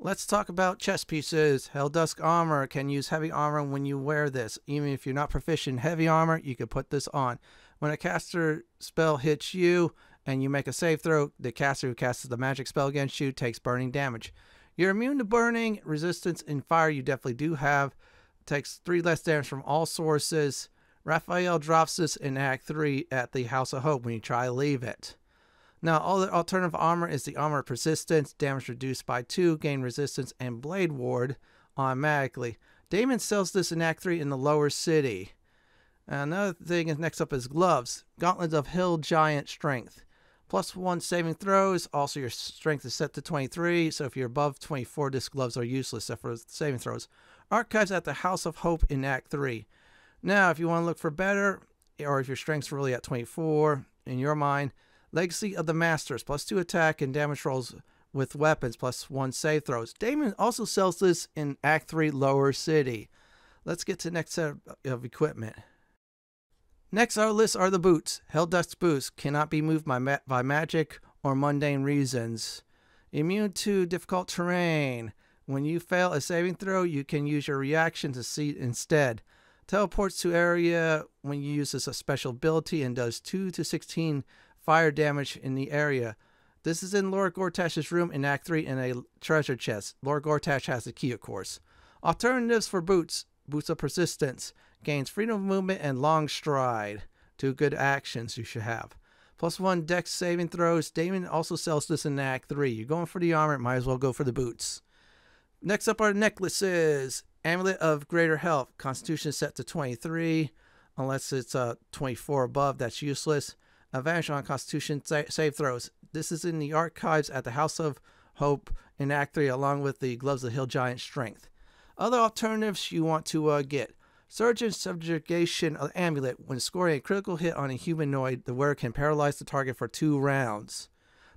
Let's talk about chest pieces. Helldusk armor can use heavy armor when you wear this. Even if you're not proficient in heavy armor, you can put this on. When a caster spell hits you and you make a save throw, the caster who casts the magic spell against you takes burning damage. You're immune to burning, resistance, and fire you definitely do have. Takes 3 less damage from all sources. Raphael drops this in Act 3 at the House of Hope when you try to leave it. Now, all the alternative armor is the armor of persistence, damage reduced by 2, gain resistance, and blade ward automatically. Dammon sells this in Act 3 in the lower city. Another thing is next up is gloves. Gauntlets of Hill Giant Strength. Plus one saving throws. Also, your strength is set to 23, so if you're above 24, disc gloves are useless except for saving throws. Archives at the House of Hope in Act 3. Now, if you want to look for better, or if your strength's really at 24 in your mind, Legacy of the Masters, plus 2 attack and damage rolls with weapons, plus 1 save throws. Dammon also sells this in Act 3 Lower City. Let's get to the next set of equipment. Next on our list are the boots. Helldusk boots cannot be moved by, ma by magic or mundane reasons. Immune to difficult terrain. When you fail a saving throw, you can use your reaction to see instead. Teleports to area when you use this a special ability and does 2 to 16 fire damage in the area. This is in Lord Gortash's room in Act 3 in a treasure chest. Lord Gortash has the key, of course. Alternatives for boots. Boots of Persistence. Gains freedom of movement and long stride. Two good actions you should have. Plus one dex saving throws. Dammon also sells this in Act 3. You're going for the armor, might as well go for the boots. Next up are necklaces. Amulet of Greater Health. Constitution set to 23. Unless it's uh, 24 above, that's useless. Advantage on Constitution sa save throws. This is in the archives at the House of Hope in Act 3, along with the Gloves of Hill Giant Strength. Other alternatives you want to uh, get. Surgeon Subjugation of Amulet. When scoring a critical hit on a humanoid, the wearer can paralyze the target for two rounds.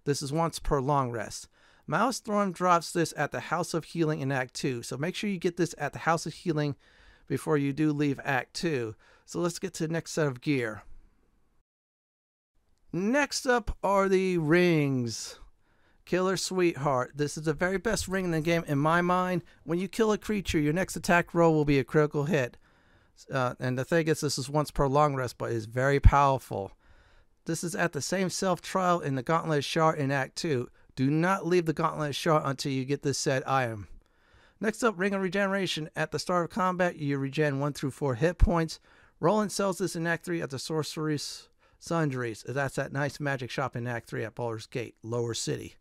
This is once per long rest. Malus Thorm drops this at the House of Healing in Act 2, so make sure you get this at the House of Healing before you do leave Act 2. So let's get to the next set of gear. Next up are the rings. Killer Sweetheart. This is the very best ring in the game in my mind. When you kill a creature, your next attack roll will be a critical hit. Uh, and the thing is, this is once per long rest, but is very powerful. This is at the same self trial in the Gauntlet Shard in Act 2. Do not leave the Gauntlet Shard until you get this said item. Next up, Ring of Regeneration. At the start of combat, you regen 1 through 4 hit points. Rolan sells this in Act 3 at the Sorcerer's Sundries. That's that nice magic shop in Act 3 at Baldur's Gate, Lower City.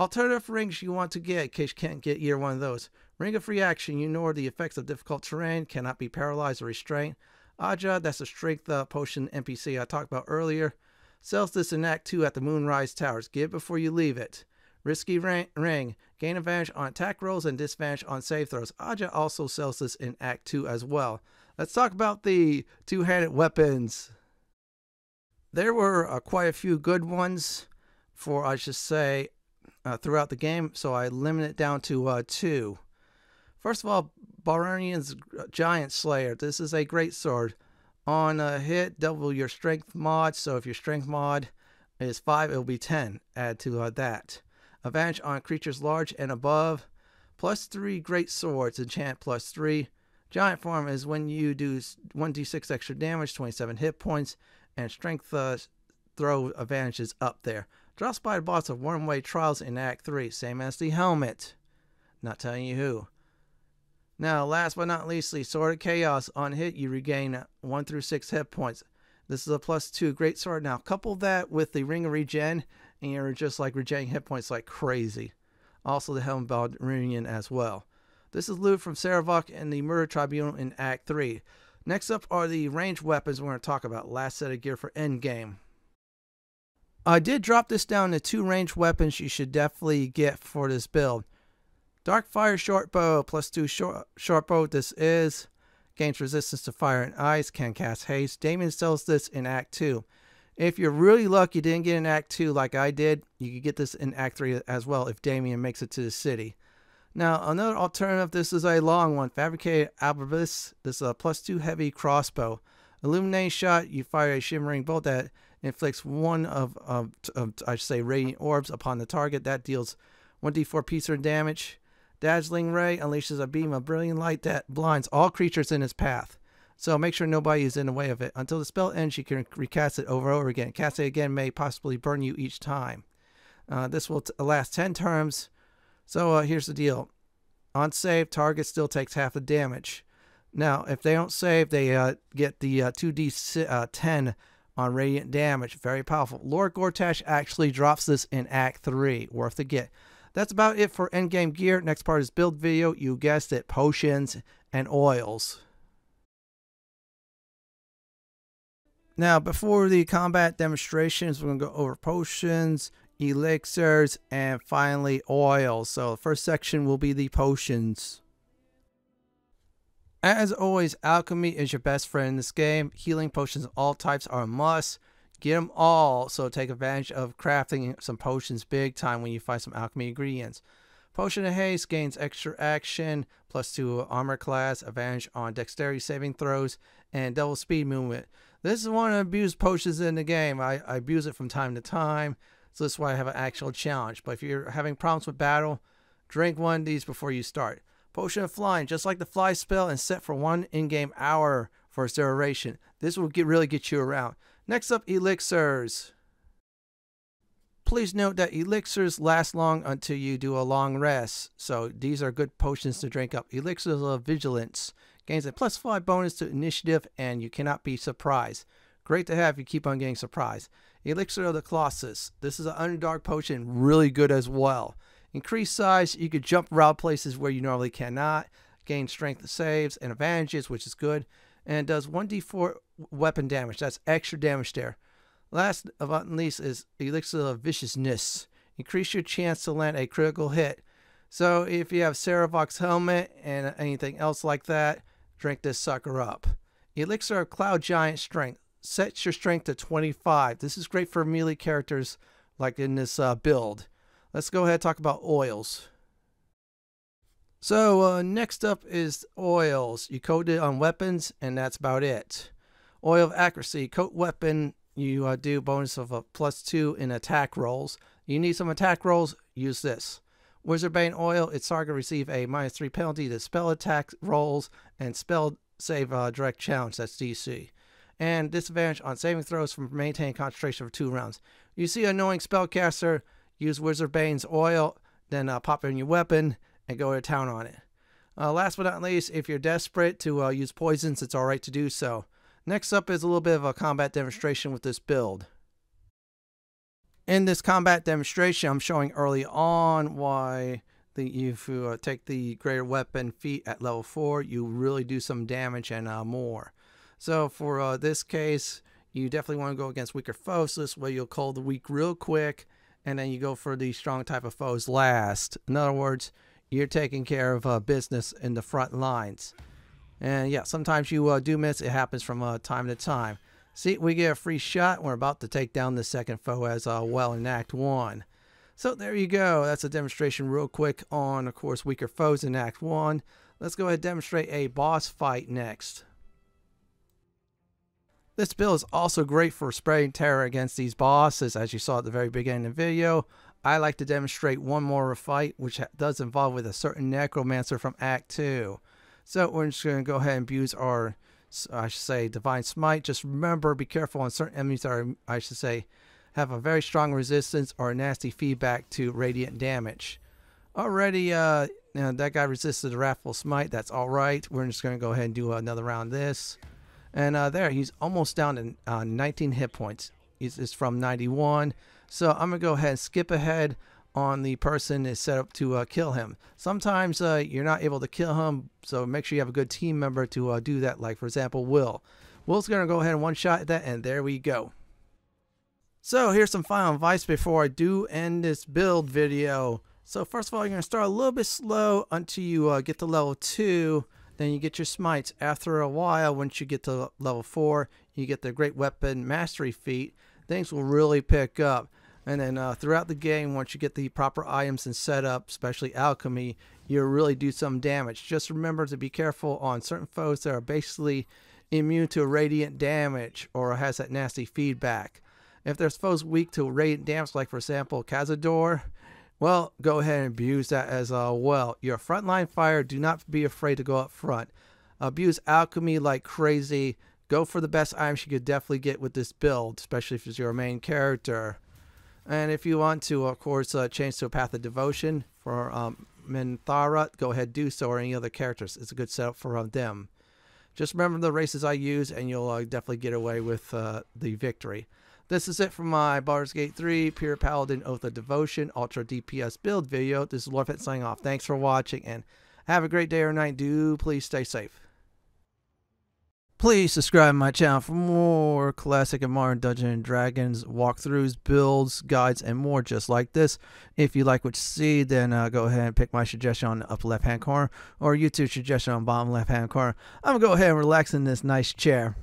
Alternative rings you want to get in case you can't get either one of those. Ring of Reaction, you know the effects of difficult terrain, cannot be paralyzed or restrained. Araj, that's a strength uh, potion NPC I talked about earlier. Sells this in Act 2 at the Moonrise Towers. Get it before you leave it. Risky Ring. Gain advantage on attack rolls and disadvantage on save throws. Araj also sells this in Act 2 as well. Let's talk about the two-handed weapons. There were uh, quite a few good ones for, I should say, uh, throughout the game, so I limit it down to uh, two. First of all, Balduran's Giant Slayer. This is a great sword. On a hit, double your strength mod. So if your strength mod is 5, it will be 10. Add to uh, that. Advantage on creatures large and above. Plus 3 great swords. Enchant plus 3. Giant form is when you do 1d6 extra damage, 27 hit points, and strength uh, throw advantage is up there. Drops by the boss of Wyrmway Trials in Act 3, same as the helmet. Not telling you who. Now, last but not least, the Sword of Chaos. On hit, you regain 1 through 6 hit points. This is a plus 2 great sword. Now, couple that with the Ring of Regen, and you're just like regenerating hit points like crazy. Also, the Helm Reunion as well. This is loot from Sarevok and the Murder Tribunal in Act 3. Next up are the ranged weapons we're going to talk about. Last set of gear for endgame. I did drop this down to two ranged weapons you should definitely get for this build. Darkfire short bow plus two short, short bow. This is gains resistance to fire and ice. Can cast haste. Dammon sells this in Act 2. If you're really lucky you didn't get in Act 2 like I did, you could get this in Act 3 as well if Damien makes it to the city. Now, another alternative, this is a long one. Fabricated Arbalest. This is a plus 2 heavy crossbow. Illuminating shot, you fire a shimmering bolt that inflicts one of, of, of I should say, radiant orbs upon the target. That deals 1d4 piece of damage. Dazzling Ray unleashes a beam of brilliant light that blinds all creatures in its path. So make sure nobody is in the way of it. Until the spell ends, you can recast it over and over again. Cast it again may possibly burn you each time. Uh, this will last 10 turns. So uh, here's the deal. On save, target still takes half the damage. Now, if they don't save, they uh, get the 2d10 uh, on radiant damage. Very powerful. Lord Gortash actually drops this in Act 3. Worth the get. That's about it for endgame gear. Next part is build video. You guessed it, potions and oils. Now, before the combat demonstrations, we're going to go over potions, elixirs, and finally oils. So the first section will be the potions. As always, alchemy is your best friend in this game. Healing potions of all types are a must. Get them all, so take advantage of crafting some potions big time when you find some alchemy ingredients. Potion of Haste gains extra action, plus 2 armor class, advantage on dexterity saving throws, and double speed movement. This is one of the abused potions in the game. I, I abuse it from time to time, so that's why I have an actual challenge. But if you're having problems with battle, drink one of these before you start. Potion of Flying, just like the Fly spell, and set for one in-game hour for its duration. This will get, really get you around. Next up, elixirs. Please note that elixirs last long until you do a long rest, so these are good potions to drink up. Elixirs of Vigilance gains a plus 5 bonus to initiative, and you cannot be surprised. Great to have, if you keep on getting surprised. Elixir of the Colossus. This is an Underdark potion, really good as well. Increased size, you could jump around places where you normally cannot. Gain strength saves and advantages, which is good. And does 1d4 weapon damage. That's extra damage there. Last but not least is Elixir of Viciousness. Increase your chance to land a critical hit. So if you have Sarevok's helmet and anything else like that, drink this sucker up. Elixir of Cloud Giant Strength. Sets your strength to 25. This is great for melee characters like in this uh, build. Let's go ahead and talk about oils. So uh, next up is oils. You coat it on weapons and that's about it. Oil of Accuracy. Coat weapon, you uh, do bonus of a plus two in attack rolls. You need some attack rolls, use this. Wizardbane Oil, its target receive a minus three penalty to spell attack rolls and spell save uh, direct challenge, that's DC. And disadvantage on saving throws from maintaining concentration for two rounds. You see annoying spellcaster, use Wizardbane's Oil, then uh, pop in your weapon and go to town on it. Uh, last but not least, if you're desperate to uh, use poisons, it's alright to do so. Next up is a little bit of a combat demonstration with this build. In this combat demonstration, I'm showing early on why the, if you uh, take the greater weapon feat at level 4, you really do some damage and uh, more. So for uh, this case, you definitely want to go against weaker foes. This way you'll cull the weak real quick, and then you go for the strong type of foes last. In other words, you're taking care of uh, business in the front lines. And yeah, sometimes you uh, do miss. It happens from uh, time to time. See, we get a free shot. We're about to take down the second foe as uh, well in Act 1. So there you go. That's a demonstration real quick on, of course, weaker foes in Act 1. Let's go ahead and demonstrate a boss fight next. This build is also great for spreading terror against these bosses, as you saw at the very beginning of the video. I like to demonstrate one more fight, which does involve with a certain necromancer from Act 2. So we're just going to go ahead and use our, I should say, Divine Smite. Just remember, be careful on certain enemies that are, I should say, have a very strong resistance or nasty feedback to radiant damage. Already, uh, that guy resisted the Wrathful Smite. That's all right. We're just going to go ahead and do another round of this. And uh, there, he's almost down to uh, 19 hit points. He's, from 91. So I'm going to go ahead and skip ahead on the person is set up to uh, kill him. Sometimes uh, you're not able to kill him, so make sure you have a good team member to uh, do that. Like, for example, Wyll. Wyll's going to go ahead and one-shot that, and there we go. So here's some final advice before I do end this build video. So first of all, you're going to start a little bit slow until you uh, get to level 2. Then you get your smites. After a while, once you get to level 4, you get the Great Weapon Mastery feat. things will really pick up. And then uh, throughout the game, once you get the proper items and setup, especially alchemy, you'll really do some damage. Just remember to be careful on certain foes that are basically immune to radiant damage or has that nasty feedback. If there's foes weak to radiant damage, like for example Cazador, well, go ahead and abuse that as uh, well. Your frontline fire, do not be afraid to go up front. Abuse alchemy like crazy. Go for the best items you could definitely get with this build, especially if it's your main character. And if you want to, of course, uh, change to a Path of Devotion for um, Minthara, go ahead do so, or any other characters. It's a good setup for uh, them. Just remember the races I use, and you'll uh, definitely get away with uh, the victory. This is it for my Baldur's Gate 3 Pure Paladin Oath of Devotion Ultra DPS build video. This is Lord Fenton signing off. Thanks for watching, and have a great day or night. Do please stay safe. Please subscribe my channel for more classic and modern Dungeons and Dragons walkthroughs, builds, guides, and more just like this. If you like what you see, then uh, go ahead and pick my suggestion on the upper left hand corner or YouTube suggestion on bottom left hand corner. I'm to go ahead and relax in this nice chair.